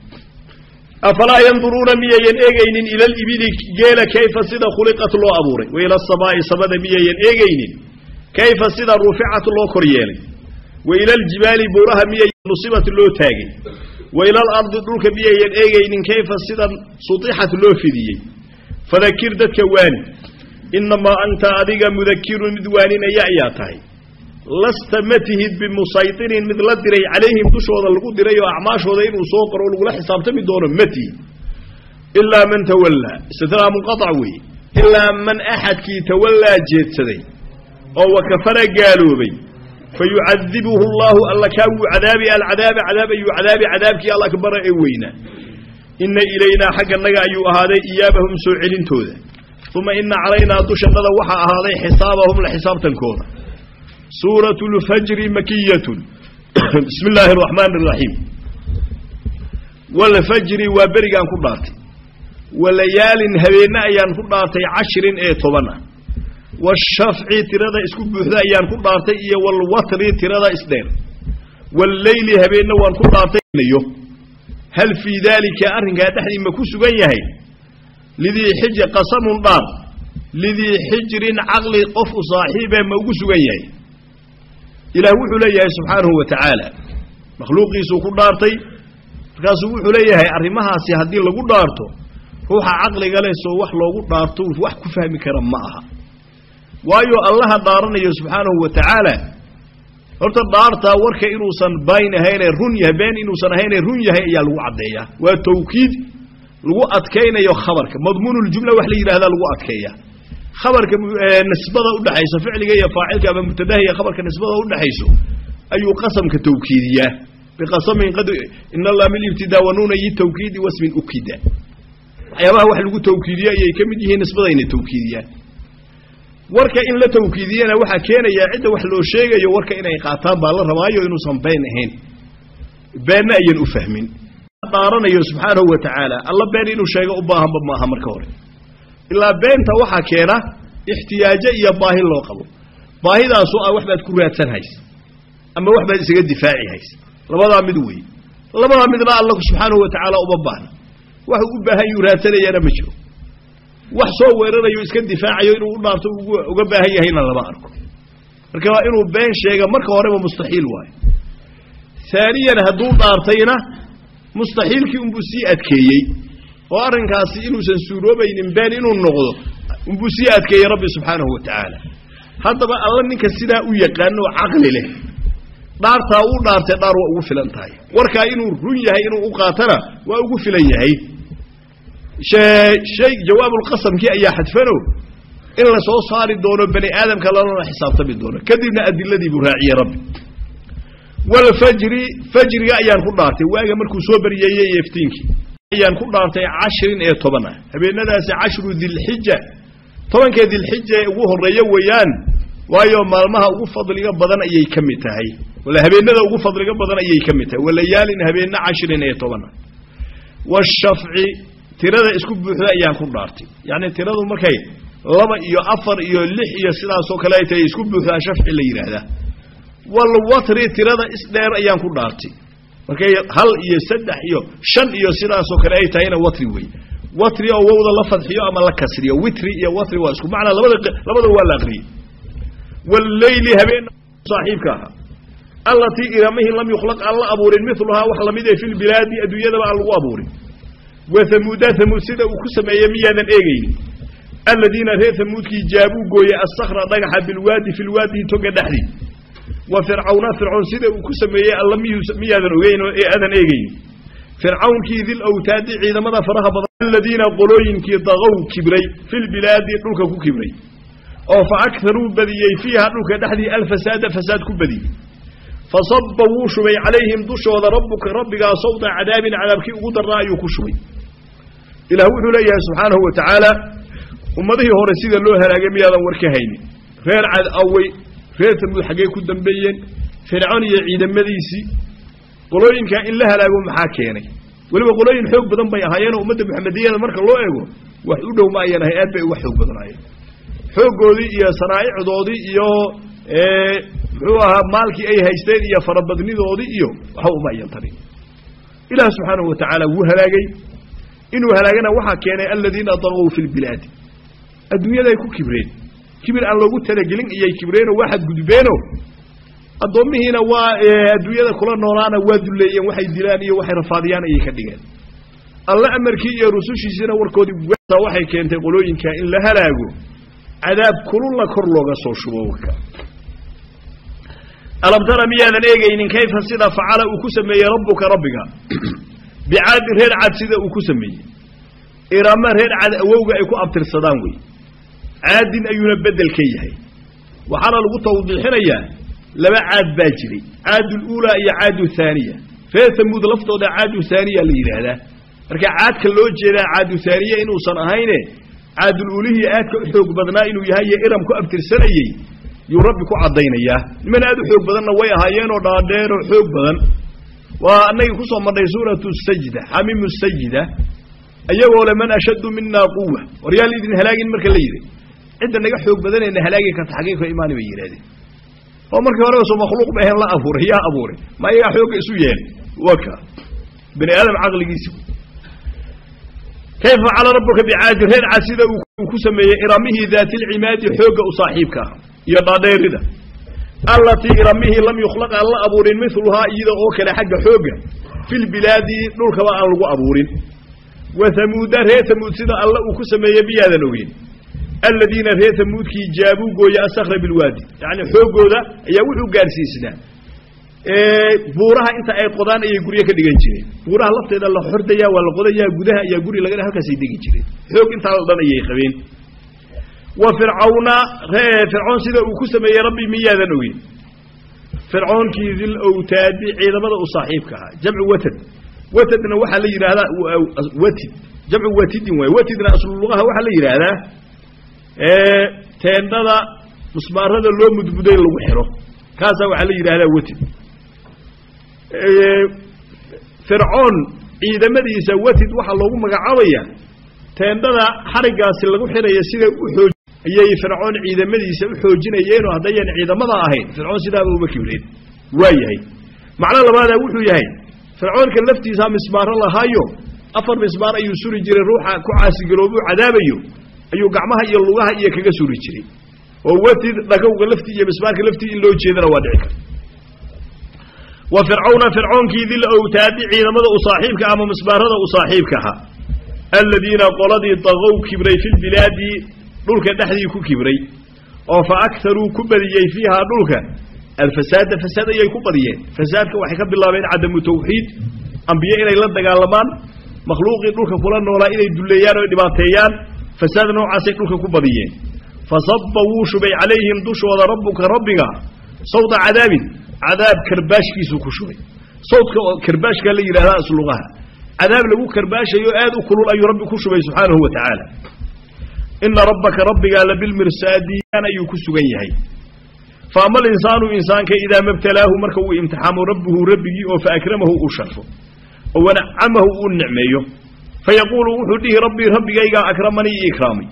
afalaa yanduruuna miyayan eegaynin ila alibili geela kayfa sida khuliqat loo abuuray? Wa ila asamaa'i samada miyayan eegaynin kayfa sida ruficat loo kor yeelay? Wa ila aljibaali buuraha miyayan nusibat loo taagay? Wa ila alardi dhulka miyayan eegaynin kayfa sida sutixat loo fidiyey fadakir dadka waani innamaa anta adiga mudakirun mid waaninaya ayaa tahay lasta ma tihid bimusaytirin mid la diray calayhim dushooda lagu diray oo acmaashooda inuu soo qoro o lagula xisaabtami doono ma tihid ilaa man tawallaa istitnaa munqaac weeye ilaa man axadkii tawallaa jeedsaday oo wakafara gaaloobay fa yucadibuhu allaahu alla kaa wuu cadaabi alcadaaba cadaab ayuu cadaabi cadaabkii alakbara ee weynaa inna ilaynaa xagganaga ayuu ahaaday iyaabahum soo celintooda uma ina calaynaa dushannada waxaa ahaaday xisaabahum la xisaabtankooda. Suuratu lfajri makiyatun bismi illaahi araxmaani araxiim walfajri waa berigaan ku dhaartay. Walayaalin habeenna ayaan ku dhaartay cashirin ee toban ah washafci tirada isku buuxda ayaan ku dhaartay iyo walwatri tirada isdheer walleyli habeenna waan ku dhaartaynayo hal fii daalika arrinkaa dhexdii ma ku sugan yahay lidii xiji qasamun dhaar lidii xijrin caqli qof u saaxiibee ma ugu sugan yahay. Ilaah wuxuu leeyahay subxaanahu wa tacaala. Makhluuqiisuu ku dhaartay markaasuu wuxuu leeyahay arrimahaasi haddii lagu dhaarto ruuxa caqliga leh soo wax loogu dhaarto wax ku fahmi kara ma aha. Waayo allaha dhaaranayo subxaanahu wa tacaala horta dhaartaa warka inuusan bayn ahaynee run yahay been inuusan ahaynee run yahay ayaa lagu caddeeyaa. Waa tawkiid lagu adkaynayo khabarka. Madmuunuljumla wax la yidhahdaa lagu adkeeya. Khabarka nisbada udhexayso ficliga iyo faacilka ama mubtadaha iyo khabarka nisbada udhexayso ayuu qasamka tawkiidiyaa. Biqasamin qad in allah min ibtidaa wanuuna yi tawkiidi wasmin ukida. Waxyaabaha wax lagu tawkiidiyo ayay ka mid yihiin nisbada inay tawkiidiyaan. Warka in la tawkiidiyana waxaa keenaya cidda wax loo sheegayo warka inay qaataan baa la rabaayo inuusan been ahayn. Beenna ayan u fahmin dhaaranayo subxaanahu wa tacaala alla been inuu sheego u baahanba maaha marka hore. Ilaa beenta waxaa keena ixtiyaajo iyo baahi loo qabo. Baahidaasu ah wax baad ku raadsan haysa ama wax baad isaga difaaci haysa. Labadaa mid weeye. Labadaa midna alla subxaanahu wa tacaala uma baahna. Waxuu u baahan yuu raadsanayana ma jiro. Wax soo weerarayo iska difaacayo inuu u dhaarto uga baahan yahayna lama arko. Marka waa inuu been sheega marka horeba mustaxiil waayo. Aaniyan hadduu dhaartayna mustaxiilkii unbuu sii adkeeyey oo arrinkaasi inuusan suuroobaynin been inuu noqdo unbuu sii adkeeyey rabbi subxaanahu wa tacaala haddaba alla ninka sidaa u yaqaano caqli leh dhaartaa uu dhaartay dhaar waa ugu filan tahay. Warkaa inuu run yahay inuu u qaatana waa ugu filan yahay. Shay jawaabulqasamkii ayaa xadfano in la soo saari doono bani aadamka lalana xisaabtami doono. Kadibna adiladii buu raaciyey rabbi walfajri fajriga ayaan ku dhaartay. Waaga markuu soo baryeeyey iyo iftiinkii ayaan ku dhaartay cashirin ee toban habeenadaasi cashru dilxija tobankee dilxija ee ugu horreeya weeyaan waayo maalmaha ugu fadliga badan ayay ka mid tahay. Wala habeenada ugu fadliga badan ayay ka mid tahay. Walayaalin habeenna cashirin ee toban ah washafci tirada isku buuxda ayaan ku dhaartay. Yacni tiradu markay laba iyo afar iyo lix iyo sidaasoo kale ay tahay isku buuxdaa shafci la yidhaahdaa walwatri tirada isdheer ayaan ku dhaartay markay hal iyo saddex iyo shan iyo sidaasoo kale ay tahayna watri wey watri oo wowda la fadxiyo ama la kasriyo. Witri iyo watri waa isku macnaa labada labada waa la aqriyey. Walleyli habeen saaxiibka ahaa. Allatii iramihii lam yukhlaq aan la abuurin. Miluhaa wax la mid ee fi lbilaadi adduunyadaba aan lagu abuurin. Wa hamuuda hamuud sida uu ku sameeyey miyaadan eegaynin. Aladiina reer hamuudkii jaabuu gooyey asakra dhagaxa bilwaadi fi lwaadihi toga dhexdii wa fircawna fircoon sida uu ku sameeyey alla miyaadan ogeyn ee aadan eegaynin fircawnkii dil awtaadi ciidamada faraha badan aladiina qolooyinkii daqow kibray fi lbilaadi dhulka ku kibray. Oo fa akaruu badiyey fiiha dhulka dhexdii alfasaada fasaad ku badiyey fasaba wuu shubay calayhim dushooda rabbuka rabbigaa sawta cadaabin cadaabkii ugu darnaa ayuu ku shubay. Ilaah wuxuu leeyahay subxaanahu wa tacaala ummadihii hore sida loo halaagay miyaadan war ka haynin. Reer cad awey reer tamuud xaggey ku dambeeyeen fircoon iyo ciidamadiisii qolooyinkaa in la halaago maxaa keenay? Weliba qolooyin xoog badan bay ahaayeenoo ummadda muxamediyada marka loo eego wax u dhow ma ayan ahay aad bay uga xoog badanaayeen. Xooggoodii iyo sanaa'icdoodii iyo muxuu ahaa maalkii ay haysteen iyo farabadnidoodii iyo waxba uma ayan ilaah subxaanahu wa tacaala wuu halaagay. Inuu halaagana waxaa keenay aladiina daqow fi lbilaadi adduunyaday ku kibreen kibir aan loogu talagelin iyay kibreenoo waa xadgudbeeno addoommihiina waa adduunyada kula noolaana waa dulleeyeen waxay dilaan iyo waxay rafaadiyaan ayay ka dhigeen. Alle amarkii iyo rusushiisina warkoodii waxay keentay qolooyinka in la halaago. Cadaab kululla kor looga soo shubo waka alam tara miyaadan eegaynin kayfa sida facala uu ku sameeyey rabbuka rabbiga? Bicaadi reer cad sida uu ku sameeyey. Irama reer cad awowga ay ku abtirsadaan wey caadin ayuuna bedel ka yahay. Waxaana lagu tawdiixinayaa laba caad baa jiray caadu luulaa iyo caadu haaniya reer tamuud laftooda caadu haaniya la yidhaahdaa. Marka caadka loo jeedaa caadu haaniya inuusan ahayne caadul ulihii aadka u xoog badnaa inuu yahay iyo iram ku abtirsanayey yuu rabbi ku caddaynayaa. Niman aad u xoog badanna way ahaayeenoo dhaadheeroo xoog badan. Waa annagii ku soo marnay suuratu sajda xamiimu sajda iyagoo le man ashaddu minaa quwa war yaal idin halaagin marka la yidhi cidda naga xoog badanayna halaagi karta xaqiiqa imaani bay yidhahdeen oo markii horeba soo makhluuq ba ahayn la abuuray yaa abuuray. Ma ayagaa xoogga isu yeelay. Waa ka. Bani aadam caqligiisa. Kayfa facala rabbuka bicaadi reer sida uu ku sameeyey iramihii daati lcimaadi xoogga u saaxiibka. Ah iyo dhaadheerida allatii iramihii lam yukhlaq aan la abuurin miluhaa iyada oo kale xagga xoogga fi dhulkaba aan lagu abuurin. Wa hamuuda reer hamuud sida alla uu ku sameeyey miyaadan ogeyn aladiina reer hamuudkii jaabuu gooya asakra bilwaadi. Yacni xooggooda ayaa wuxuu gaarsiisnaa. Buuraha inta ay qodaan ayay guryo ka dhigan jireen. Buuraha lafteeda la xordaya waa la qodayaa gudaha ayaa guri laga halkaasay degi jireen. Xoog intaa o dhan ayay qabeen. Wa fircawna fircoon sida uu ku sameeyey rabbi miyaadan ogeyn. Fircoonkii dil owtaadi ciidamada u saaxiibka ahaa. Jamcu watad. Watadna waxaa la yidhaahdaa watid. Jamcu watidin waay. Watidna aslulugaha waxaa la yidhaahdaa teendhada musmaarada loo mudmuday lagu xiro. Kaasaa waxaa la yidhahdaa watid fircoon ciidamadiisa watid waxaa loogu magacaabaya teendhada xariggaasi lagu xiraya sida u ayay fircoon ciidamadiisa u xoojinayeenoo haddayan ciidamada ahayn. Fircoon sidaaba uma kibleen waa yahay. Macno labaadaa wuxuu yahay fircoonka laftiisaa mismaaro lahaayo afar mismaar ayuu suri jiray ruuxa ku caasigaroobuu cadaabayo ayuu gacmaha iyo lugaha iyo kaga suri jiray. Oo watid dhagowga laftii iyo mismaarka laftii in loo jeedana waa dhici karta. Wa fircawna fircoonkii dil owtaadi ciidamada u saaxiibka ama mismaarada u saaxiibka ahaa. Aladiina qoladii dagow kibray fi lbilaadi dhulka dhexdii ku kibray. Oo fa akaruu ku badiyey fiihaa dhulka. Alfasaada fasaad ayay ku badiyeen. Fasaadka waxay ka bilaabeen cadamu tawxiid. Ambiye inay la dagaalamaan makhluuqii dhulka kula noolaa inay dulleeyaan oo dhibaateeyaan fasaad noocaasay dhulka ku badiyeen. Fasaba wuu shubay calayhim dushooda rabbuka rabbiga. Sawda cadaabin cadaab karbaashkiisuu ku shubay. Sawdka karbaashkaa la yidhahdaa isluqaha cadaab lagu karbaashayo aad u kulul ayuu rabbi ku shubay subxaanahu wa tacaala. Ina rabbaka rabbigaa labilmirsaadi ayuu ku sugan yahay. Fa ama alinsaanu insaanka idaa mabtalaahu marka uu imtixaamo rabbuhu rabbigii oo faakramahu uu sharfo. Oo wanacamahu uu nicmeeyo fayaquulu wuxuu dhihi rabbii rabbigaygaa akramanii ikraamay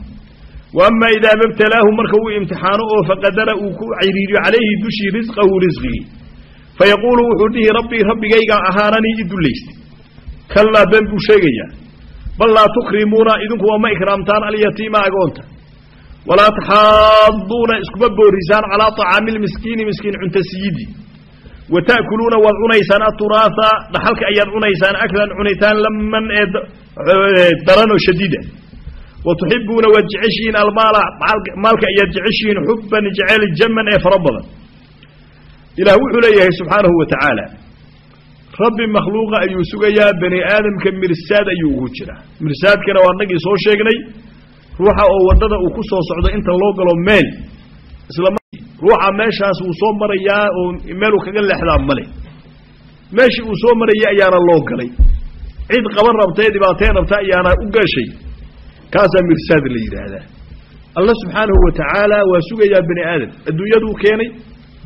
wa ama idaa mabtalaahu marka uu imtixaano oo faqadara uu ku ciriiriyo calayhi dushii risqahu risqigii fayaquulu wuxuu dhihi rabbii rabbigaygaa ahaananii i dullaystay kallaa been buu sheegayaa bal laa tukrimuuna idinku waa ma ikraamtaan alyatiima agoonta walaa taxaaduuna iskuma boorisaan calaa طacaami lmiskiini miskiin cunta siyidi wa ta'kuluuna waad cunaysaan aturaatha dhaxalka ayaad cunaysaan aklan cunitaan laman ee daranoo shadiida wa tuxibuuna waad jeceshihiin almaala maalka ayaad jeceshihiin xuban jecel jaman ee fara badan ilaah wuxuu leeyahay subxaanahu wa tacaala rabbi makhluuqa ayuu sugayaa bani aadamka mirsaad ayuu ugu jiraa mirsaadkana waa nagii soo sheegnay ruuxa oo waddada uu ku soo socdo inta loo galo meel isla ruuxa meeshaas wuu soo marayaa oo meeluu kaga leexdaa male meeshii uu soo marayay ayaana loo galay. Cid qaban rabta ee dhibaateen rabta ayaana u gashay kaasaa mirsaad la yidhaahdaa. Allah subxaanahu wa tacaala waa sugayaa bani aadam. Adduunyaduu keenay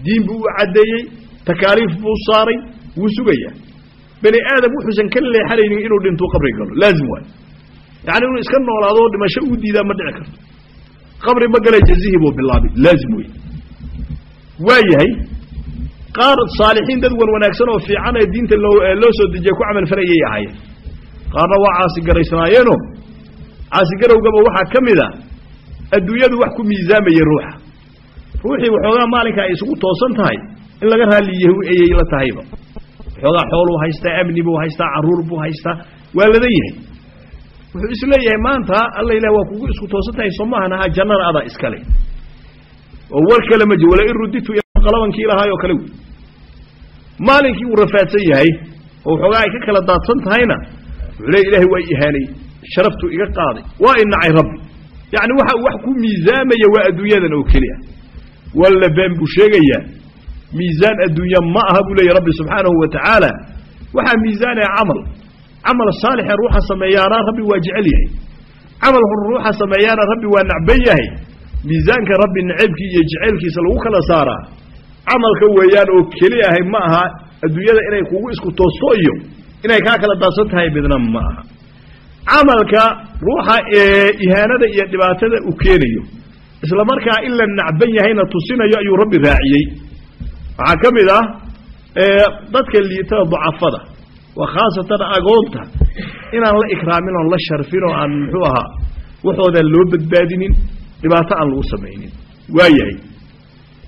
diin buu u caddeeyey takaaliif buu saaray wuu sugayaa. Bani aadam wuxuusan ka leexanaynin inuu dhintuu qabri galo. Laazim waayo yacni inuu iska noolaado dhimasho uu diidaa ma dhici karto. Qabri ma gala jazihii buu bilaabay. Laazim wey waa yahay qaar saalixiin dad wan wanaagsan oo fiican ee diinta loo loo soo dejiya ku camal falayay ahaayeen. Qaarna waa caasigaraysnaayeenoo caasigarowgaba waxaa ka mid a adduunyadu wax ku miisaamayay ruuxa. Ruuxii waxoogaa maalinka ay isugu toosan tahay in laga raaliyahu ayay la tahayba. Waxoogaa xooluu haystaa amni buu haystaa carruur buu haystaa waa ladan yahay. Wuxuu is leeyahay maanta alla ilah waa kugu isku toosan tahay soo maahan ahaa jannada adaa iskale oo war kale ma ji wala in ruditu qalabankii lahaayoo kale wey maalinkii uu rafaadsan yahay oo waxoogaa ay ka kala daadsan tahayna wuxuu leey ilahay waa ihaanay sharaftuu iga qaaday waa i nacay rabbi. Yacni waxa uu wax ku miisaamaya waa adduunyadan oo keli ah walla been buu sheegayaa miisaan adduunya ma aha buu leeyahy rabbi subxaanahu wa tacaala. Waxaa miisaanaya camal camal saalixee ruuxa sameeyaana rabbi waa jecel yahay. Camal xun ruuxa sameeyaana rabbi waa nacban yahay miisaanka rabbi naceybkii iyo jacaylkiisa lagu kala saaraa camalka weeyaan oo keli ahay ma aha adduunyada inay kugu isku toosto iyo inay kaa kala daadsan tahay midna ma aha. Camalka ruuxa ee ihaanada iyo dhibaatada uu keenayo isla markaa in la nacban yahayna tusinayo ayuu rabbi raaciyey. Waxaa ka mid ah dadka liitada dacafada waa khaasatan agoonta inaan la ikraamin oon la sharfin oo aan muxuu ahaa waxoodan loo badbaadinin dhibaato aan lagu samaynin. Waa yahay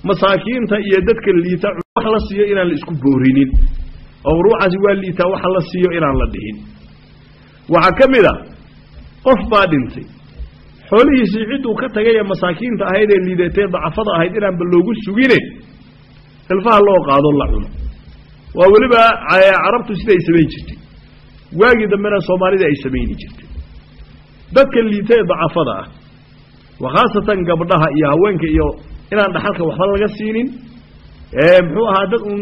masaakiinta iyo dadka liita wax la siiyo inaan la isku boorinin. Oo ruuxaasi waa liitaa waxa la siiyo inaan la dhihin. Waxaa ka mid a qof baa dhintay. Xoolihiisii cidduu ka tagay ee masaakiinta ahayd ee liidatee dacafada ahayd inaanba loogu sugine hilfaha loo qaado la cuno. Waa weliba carabtu siday samayn jirtay. Waagii dambena soomaalida ay samayni jirtay. Dadka liita ee dacafada ah wa khaasatan gabdhaha iyo haweenka iyo inaan dhaxalka waxba laga siinin muxuu ahaa dad uun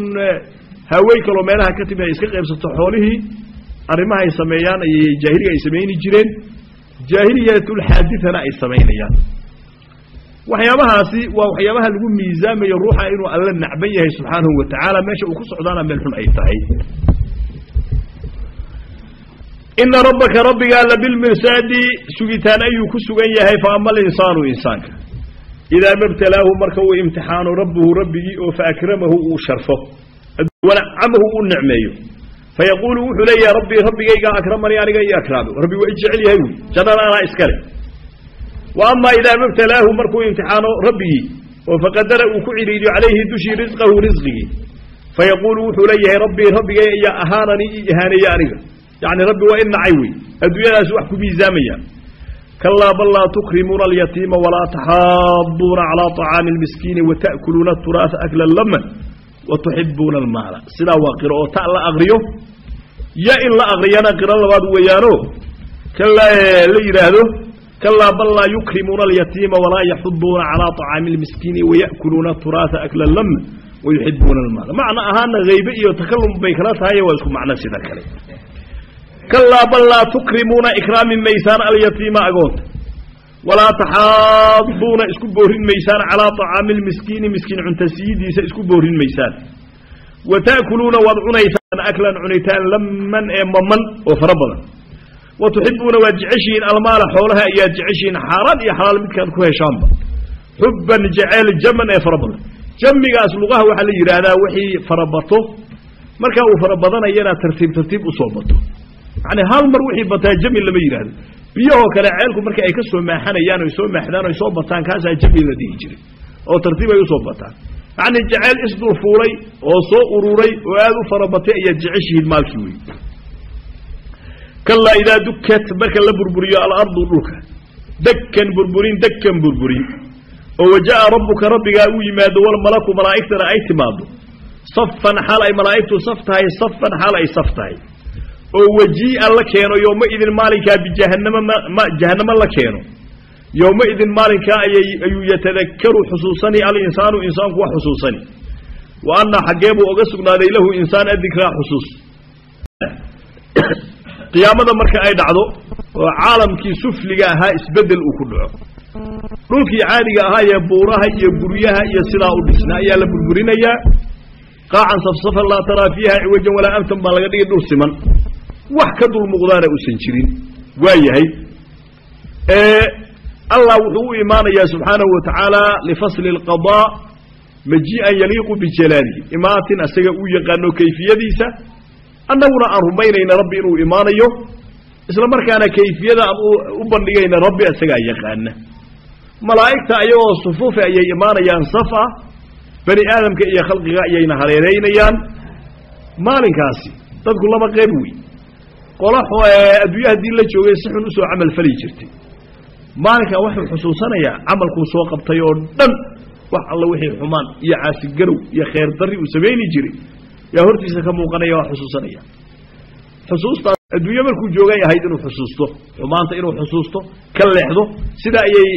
hawey kaloo meelaha ka timi ay iska qaybsato xoolihii arrimaha ay sameeyaan ay jaahiliga ay samayni jireen jaahiliyatulxaaditana ay samaynayaan waxyaabahaasi waa waxyaabaha lagu miisaamayo ruuxa inuu alla nacban yahay subxaanahu wa tacaala meesha uu ku socdaana meel xun ay tahay ina rabbaka rabbigaa labilmirsaadi sugitaan ayuu ku sugan yahay fa ama alinsaanu insaanka. Idaa mabtalaahu marka uu imtixaano rabbuhu rabbigii oo faakramahu uu sharfo. Wanacamahu uu nicmeeyo. Fayaquulu wuxuu leeyahay rabbii rabbigaygaa akramanii aniga io akraamo rabbi waa i jecel yahay wy jannana anaa iskale wa amaa idaa mabtalaahu markuu imtixaano rabbigii oo faqadara uu ku cidhiidyo calayhi dushii risqahu risqigii fayaquulu wuxuu leeyahay rabbii rabbigay ayaa ahaananii ii ihaaneeye aniga yacni rabbi waa in nacay wey adduunyadaas wax ku miisaamaya kalaa bal laa tukrimuuna alyatiima walaa taxaaduuna calaa طacaami اlmiskiini wata'kuluuna aturaasa akla laman watuxibuuna almaala sidaa waa qiro oo ta la aqriyo ya in la aqriyana qiro labaad weeyaano kalaa la yidhaahdo kalaa bal laa yukrimuuna alyatiima walaa yaxuduuna calaa طacaami اlmiskiini waya'kuluuna aturaasa akla laman wayuxibuuna almaala macno ahaana haybe iyo takalum bay kala tahay waa isku macno sida kale kalaa bal laa tukrimuuna ikraami maysaan alyatiima agoonta walaa taxaaduuna isku boorin maysaan calaa طacaami اlmiskiini miskiin cuntasiyidiisa isku boorin maysaan. Wa ta'kuluuna waad cunaysaan aklan cunitaan laman ee maman oo fara badan. Wa tuxibuuna waad jeceshihiin almaala xoolaha ayaad jeceshihiin xaaraan iyo xalaal midkaad ku heshaanba. Xubban jeceyl jaman ee fara badan. Jamigaas lugaha waxaa la yidhaahdaa wixii farabato markaa uu farabadanayana tartiib tartiib u soo bato yani hal mar wixii bataa jami lama yidhaahdo. Biyahoo kale ceelku marka ay ka soo maaxanayaan oy soo maaxdaan oy soo bataan kaasaa jami la dhihi jiray. Oo tartiib ay u soo bataan. Yacni jeceyl isdul fuulay oo soo ururay oo aada u farabatay ayaad jeceshihiin maalkii wey kalaa idaa dukat marka la burburiyo alardu dhulka. Dakkan burburin dakkan burburin. Oo waja'a rabbuka rabbigaa u yimaado walmalaku malaa'igtana ay timaado safan xaal ay malaa'igtu saf tahay safan xaal ay saf tahay oo wajii'a la keeno yowma idin maalinkaa bijahannama ma jahannamo la keeno. Yowma idin maalinkaa ayuu yatadakaru xusuusani alinsaanu insaanku wax xusuusani. Wa anna xaggee buu oga sugnaaday lahu insaan adikraa xusuus. Qiyaamada marka ay dhacdo oo caalamkii sufliga ahaa isbeddel uu ku dhaco. Dhulkii caadiga ahaa ee buuraha iyo guryaha iyo sidaa u dhisna ayaa la burburinayaa. Qaacan safsafan laa taraa fiiha ciwajan walaa amtan baa laga dhigay dhul siman wax ka dul muuqdaana usan jirin. Waa yahay. Allah wuxuu u imaanayaa subxaanahu wa tacaala lifasli اlqadaa majii'an yaliiqu bijalaalihi. Imaatin asaga uu yaqaano kayfiyadiisa annaguna aan rumaynayna rabbi inuu imaanayo isla markaana kayfiyada aan u bandhigayna rabbi asagaa yaqaana. Malaa'igta ayagoo sufuufe ayay imaanayaan saf ah bani aadamka iyo khalqiga ayayna hareeraynayaan. Maalinkaasi dadku laba qayb wey qola adduunya haddii la joogay si xun u soo camal fali jirtay. Maalinkaa wuxuu xusuusanayaa camalkuu soo qabtay oo dhan wax alla wixii xumaan iyo caasigarow iyo khayr darri uu samayni jiray. Yaa hortiisa ka muuqanaya waa xusuusanaya xusuustaas adduunye markuu joogay ahayd inuu xusuusto. Xumaanta inuu xusuusto ka leexdo sida ayay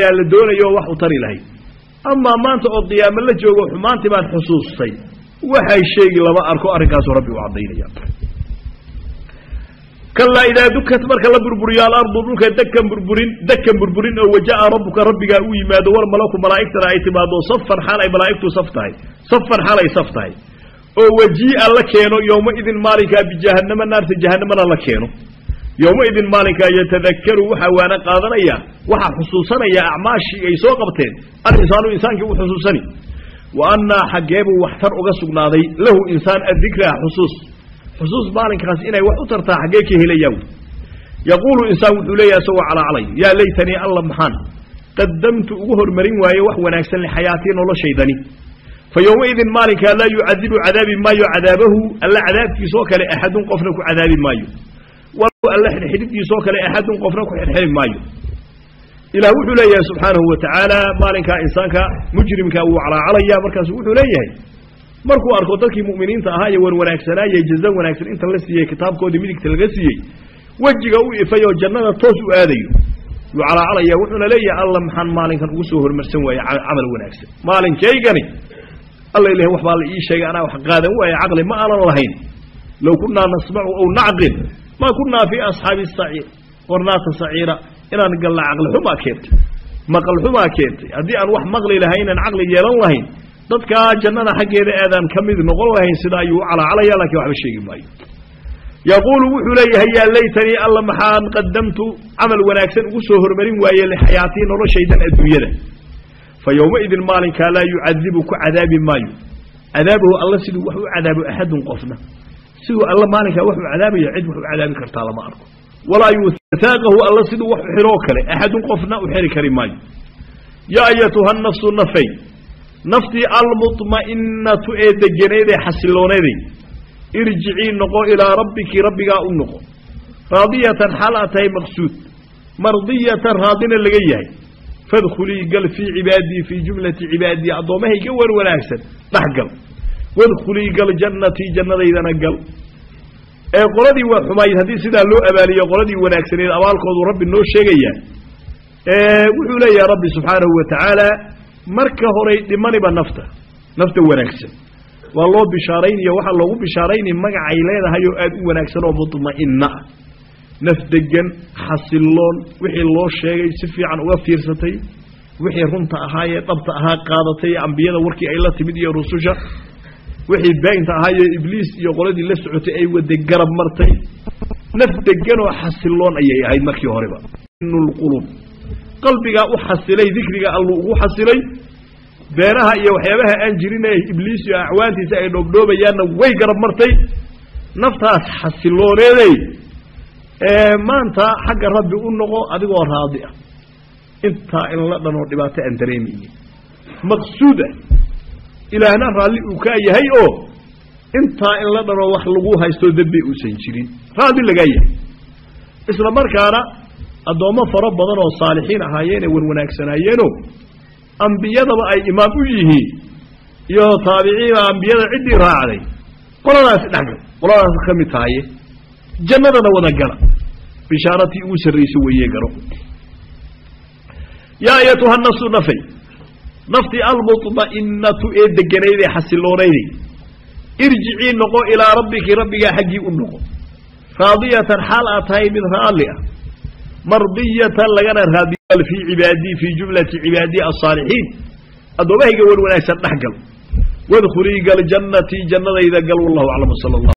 yaa la doonayo wax u tari lahayd. Amaa maanta oo qiyaamo la joogo xumaantii baan xusuustay. Waxay sheegi lama arko arrinkaasu rabbi u caddaynaya kalaa idaa dukat marka la burburiyo alardu dhulka dakan burburin dakan burburin oo waja'a rabbuka rabbigaa u yimaado wal malaku malaa'igtana ay timaado safan xaal ay malaa'igtu saf tahay safan xaal ay saf tahay. Oo wajii'a la keeno yowmaidin maalinkaa bijahannama naarta jahannamana la keeno. Yowmaidin maalinkaa yatadakaru waxaa waana qaadanaya waxaa xusuusanaya acmaashii ay soo qabteen alinsaanu insaankii u xusuusani. Wa annaa xaggeebuu waxtar uga sugnaaday lahu insaan addikraa xusuus xusuus maalinkaas inay wax u tartaa xaggee ka helayaan yaquulu insaan wuxuu leeyahay isagoo calaacalay yaa laytanii alla maxaan. Qadamtu ugu hormarin waaye wax wanaagsan lixayaatii noloshaydani fa yowmaidin maalinkaa laa yucadibu cadaabi maayo cadaabahu alla cadaabkiisoo kale axadun qofna ku cadaabi maayo. Walow alla xidhxidhibtiisoo kale axadun qofna ku xidhxidhi maayo. Ilaah wuxuu leeyahay subxaanahu wa tacaala maalinkaa insaanka mujrimka wuu calaacalaya markaasu wuxuu leeyahay markuu arko dadkii mu'miniinta ahaa ee wan wanaagsanaaye jaza wanaagsan inta la siiyey kitaabkoodii midigta laga siiyey wejiga u ifay oo jannada toos u aadayo. Yuu calaacalaya wuxuuna leeyahay alla maxaan maalinkan ugu soo hormarsan waaye camal wanaagsan. Maalinkaygani alla ilahay wax baa la ii sheegay anaa wax qaadan waaye caqli ma aanan lahayn. Low kunnaa nasmacu aw nacqil maa kunnaa fii asxaabi saciir warnaata saciira inaan galna caqli xumaa keentay. Maqal xumaa keentay. Haddii aan wax maqli lahaynan caqli yeelan lahayn dadkaa jannada xaggeeda aadaan ka mid noqon lahayn sida ayuu u calaacalaya lakiin waxba sheegi maayo. Yaquulu wuxuu leeyahay yaa laytanii alla maxaan qadamtu camal wanaagsan ugu soo hormarin waaye lixayaatii noloshaydan adduunyada? Fa yowmaidin maalinkaa laa yucadibu ku cadaabi maayo. Cadaabahu alla siduu wax u cadaabo axadun qofna. Siduu alla maalinkaa wax u cadaabayo cid wax u cadaabi kartaa lama arko. Walaa yuhaaqahu alla siduu wax u xiroo kale axadun qofna u xiri kari maayo. Yaa ayatuha nafsu nafay naftii almuطma'innatu ee degeneed ee xasilooneeday irjicii noqo ilaa rabbiki rabbigaa u noqo. Raadiyatan xaal aa tahay maqsuud mardiyatan raadina laga yahay. Fadkhulii gal fii cibaadii fii jumlati cibaadii addoommahayga wan wanaagsan dhex gal. Wadkhulii gal jannatii jannadaydana gal. Ee qoladii waa xumayd haddii sidaa loo abaaliyo qoladii wanaagsaneed abaalkoodu rabbi noo sheegaya wuxuu leeyahay rabbi subxaanahu wa tacaala marka horay dhimaniba nafta. Nafta wanaagsan. Waa loo bishaaraynayo waxaa loogu bishaaraynaya magacay leedahay oo aad u wanaagsan oo mudma'inna ah naf degan xasiloon wixii loo sheegay si fiican uga fiirsatay wixii runta ahaayee dhabta ahaa qaadatay ambiyada warkii ay la timid iyo rususha wixii baainta ahaayee ibliis iyo qoladii la socotay ay wade garab martay. Naf degan oo xasiloon ayay ahayd markii horeba. Nulqulub qalbigaa u xasilay dikriga alluu ugu xasilay beenaha iyo waxyaabaha aan jirin ee ibliis iyo acwaantiisa ay dhoobdhoobayaanna way garab martay. Naftaas xasilooneeday. Ee maanta xagga rabbi u noqo adigoo raadi ah. Intaa in la dhanoo dhibaato aan dareemaynin maqsuud ah. Ilaahna raalli uu kaa yahay oo intaa in la dhanoo wax lagu haystoo dembi uusan jirin. Raalli lagaa yahay. Isla markaana addoommo fara badan oo saalixiin ahaayeenee wan wanaagsanaayeenoo ambiyadaba ay imaam u yihiin. Iyo taabiciina ambiyada ciddii raacday. Qoladaasi dhexgal qoladaas ka mid tahaye jannadana wada gala. Bishaaratii ugu sarraysa weeye garo. Yaa ayatuha nafsu nafay naftii almuطma'innatu ee deganayd ee xasiloonaydey irjicii noqo ilaa rabbiki rabbigaa xaggii u noqo. Raadiyatan xaal aad tahay mid raalli ah mardiyatan lagana raadial fii cibaadii fii jumlati cibaadii alsaalixiin addoommahayga wan wanaagsan dhex gal. Wadkhulii gal jannatii jannadayda gal wallahu aclam sala allah